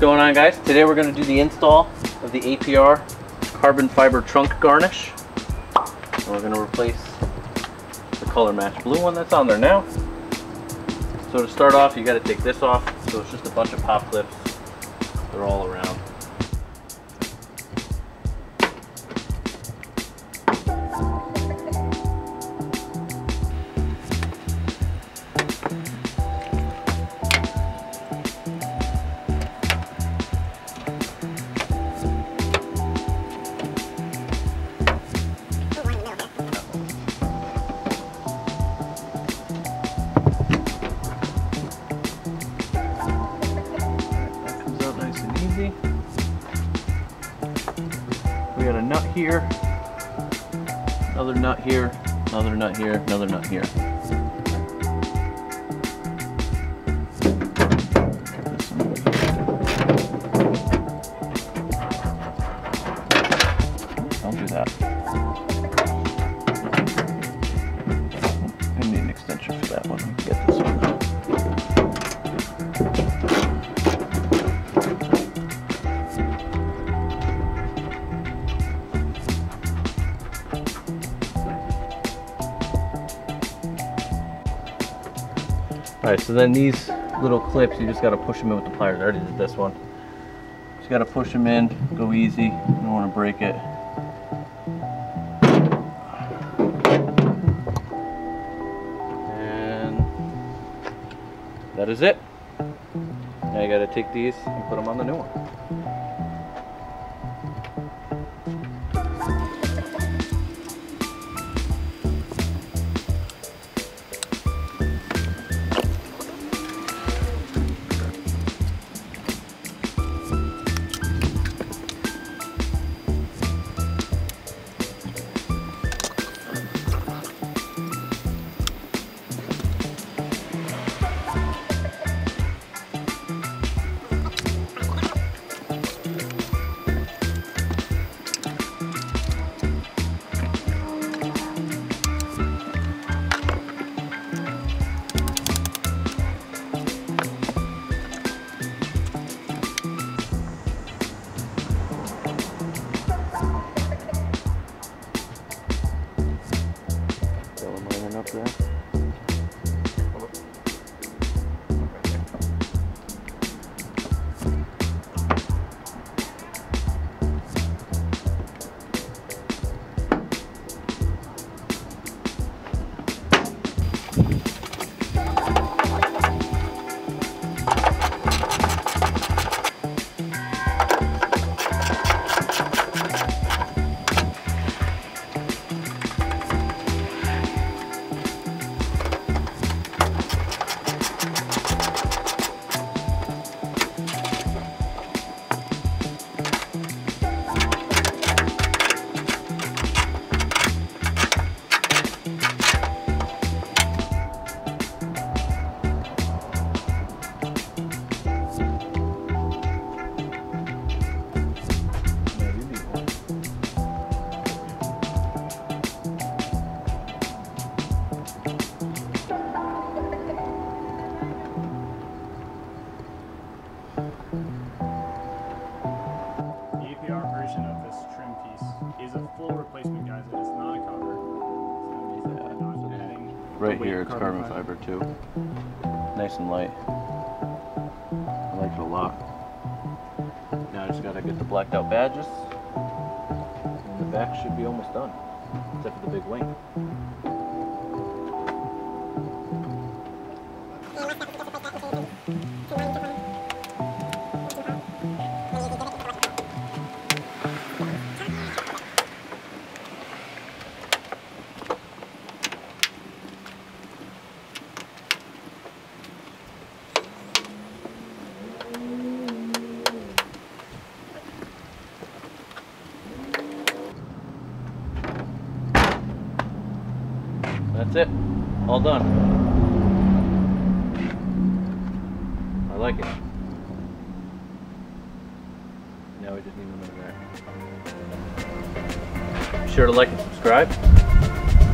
going on guys? Today we're going to do the install of the APR carbon fiber trunk garnish. And we're going to replace the color match blue one that's on there now. So to start off you got to take this off. So it's just a bunch of pop clips. They're all around. We got a nut here, another nut here, another nut here, another nut here. Don't do that. All right, so then these little clips, you just gotta push them in with the pliers. I already did this one. Just gotta push them in, go easy. You don't wanna break it. And that is it. Now you gotta take these and put them on the new one. Up there. Full replacement, guys. It is not a cover. So that means that we're not adding Right here, it's carbon fiber too. Nice and light. I like it a lot. Now I just gotta get the blacked out badges. And the back should be almost done. Except for the big wing. That's it. All done. I like it. Now we just need another guy. Be sure to like and subscribe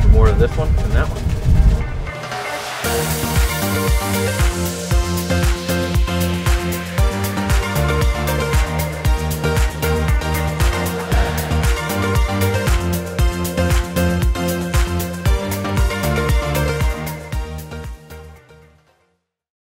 for more of this one and that one.